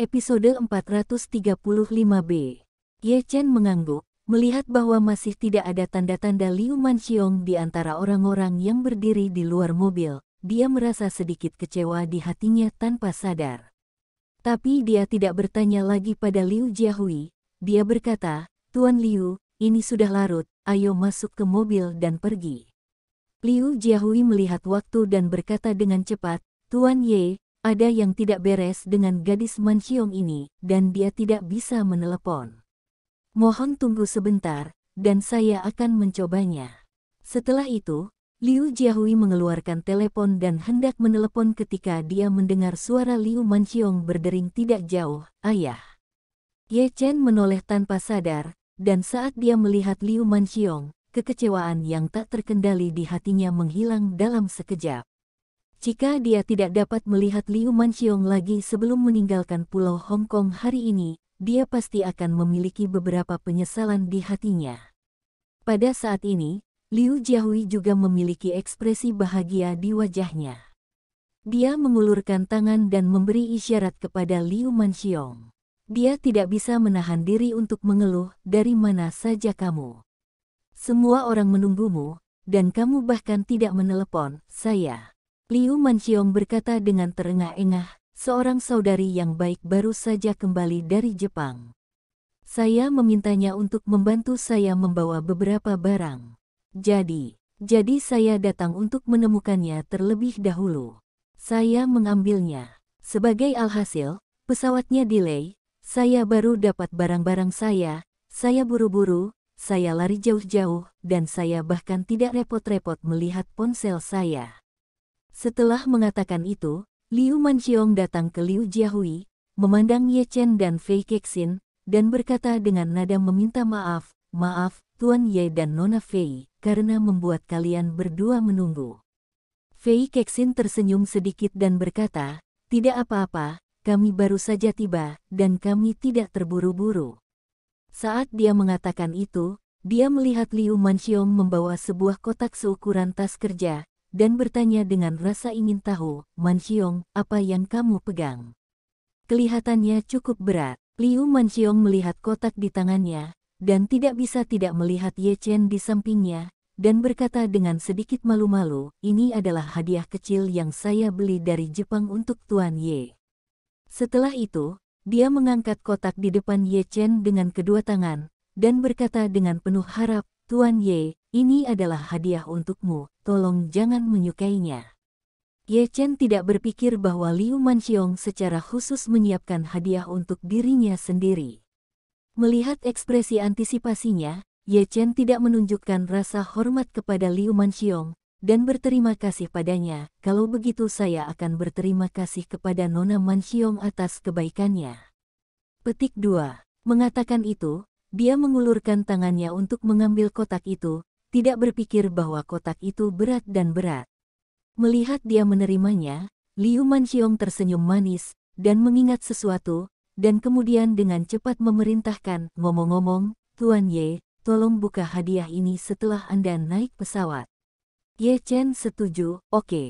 Episode 435b. Ye Chen mengangguk, melihat bahwa masih tidak ada tanda-tanda Liu Manxiong di antara orang-orang yang berdiri di luar mobil. Dia merasa sedikit kecewa di hatinya tanpa sadar. Tapi dia tidak bertanya lagi pada Liu Jiahui. Dia berkata, Tuan Liu, ini sudah larut, ayo masuk ke mobil dan pergi. Liu Jiahui melihat waktu dan berkata dengan cepat, Tuan Ye, ada yang tidak beres dengan gadis Manxiong ini, dan dia tidak bisa menelepon. Mohon tunggu sebentar, dan saya akan mencobanya. Setelah itu, Liu Jiahui mengeluarkan telepon dan hendak menelepon ketika dia mendengar suara Liu Manxiong berdering tidak jauh, ayah. Ye Chen menoleh tanpa sadar, dan saat dia melihat Liu Manxiong, kekecewaan yang tak terkendali di hatinya menghilang dalam sekejap. Jika dia tidak dapat melihat Liu Manxiong lagi sebelum meninggalkan Pulau Hong Kong hari ini, dia pasti akan memiliki beberapa penyesalan di hatinya. Pada saat ini, Liu Jiahui juga memiliki ekspresi bahagia di wajahnya. Dia mengulurkan tangan dan memberi isyarat kepada Liu Manxiong. Dia tidak bisa menahan diri untuk mengeluh dari mana saja kamu. Semua orang menunggumu, dan kamu bahkan tidak menelepon saya. Liu Manxiong berkata dengan terengah-engah seorang saudari yang baik baru saja kembali dari Jepang. Saya memintanya untuk membantu saya membawa beberapa barang. Jadi, jadi saya datang untuk menemukannya terlebih dahulu. Saya mengambilnya. Sebagai alhasil, pesawatnya delay, saya baru dapat barang-barang saya, saya buru-buru, saya lari jauh-jauh, dan saya bahkan tidak repot-repot melihat ponsel saya. Setelah mengatakan itu, Liu Manxiong datang ke Liu Jiahui, memandang Ye Chen dan Fei Kexin, dan berkata dengan nada meminta maaf, maaf, Tuan Ye dan Nona Fei, karena membuat kalian berdua menunggu. Fei Kexin tersenyum sedikit dan berkata, tidak apa-apa, kami baru saja tiba, dan kami tidak terburu-buru. Saat dia mengatakan itu, dia melihat Liu Manxiong membawa sebuah kotak seukuran tas kerja, dan bertanya dengan rasa ingin tahu, Manxiong, apa yang kamu pegang? Kelihatannya cukup berat. Liu Manxiong melihat kotak di tangannya, dan tidak bisa tidak melihat Ye Chen di sampingnya, dan berkata dengan sedikit malu-malu, ini adalah hadiah kecil yang saya beli dari Jepang untuk Tuan Ye. Setelah itu, dia mengangkat kotak di depan Ye Chen dengan kedua tangan, dan berkata dengan penuh harap, Tuan Ye, ini adalah hadiah untukmu, tolong jangan menyukainya. Ye Chen tidak berpikir bahwa Liu Manxiong secara khusus menyiapkan hadiah untuk dirinya sendiri. Melihat ekspresi antisipasinya, Ye Chen tidak menunjukkan rasa hormat kepada Liu Manxiong, dan berterima kasih padanya, kalau begitu saya akan berterima kasih kepada Nona Manxiong atas kebaikannya. Petik 2. Mengatakan itu, dia mengulurkan tangannya untuk mengambil kotak itu, tidak berpikir bahwa kotak itu berat dan berat. Melihat dia menerimanya, Liu Manxiong tersenyum manis, dan mengingat sesuatu, dan kemudian dengan cepat memerintahkan, ngomong-ngomong, Tuan Ye, tolong buka hadiah ini setelah Anda naik pesawat. Ye Chen setuju, oke. Okay.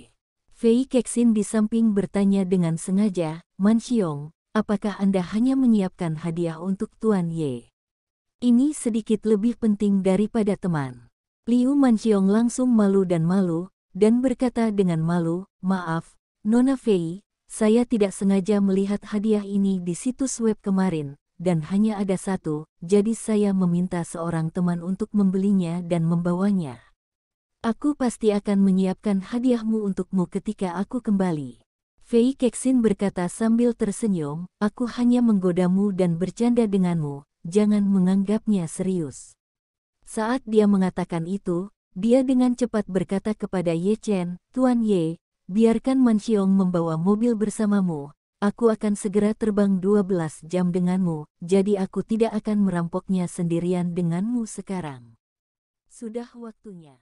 Fei Kexin di samping bertanya dengan sengaja, Manxiong, apakah Anda hanya menyiapkan hadiah untuk Tuan Ye? Ini sedikit lebih penting daripada teman. Liu Manxiong langsung malu dan malu, dan berkata dengan malu, Maaf, Nona Fei, saya tidak sengaja melihat hadiah ini di situs web kemarin, dan hanya ada satu, jadi saya meminta seorang teman untuk membelinya dan membawanya. Aku pasti akan menyiapkan hadiahmu untukmu ketika aku kembali. Fei Kexin berkata sambil tersenyum, aku hanya menggodamu dan bercanda denganmu, jangan menganggapnya serius. Saat dia mengatakan itu, dia dengan cepat berkata kepada Ye Chen, Tuan Ye, biarkan Manxiong membawa mobil bersamamu, aku akan segera terbang 12 jam denganmu, jadi aku tidak akan merampoknya sendirian denganmu sekarang. Sudah waktunya.